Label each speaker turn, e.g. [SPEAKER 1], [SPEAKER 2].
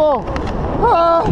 [SPEAKER 1] 예뻐
[SPEAKER 2] 뭐. 아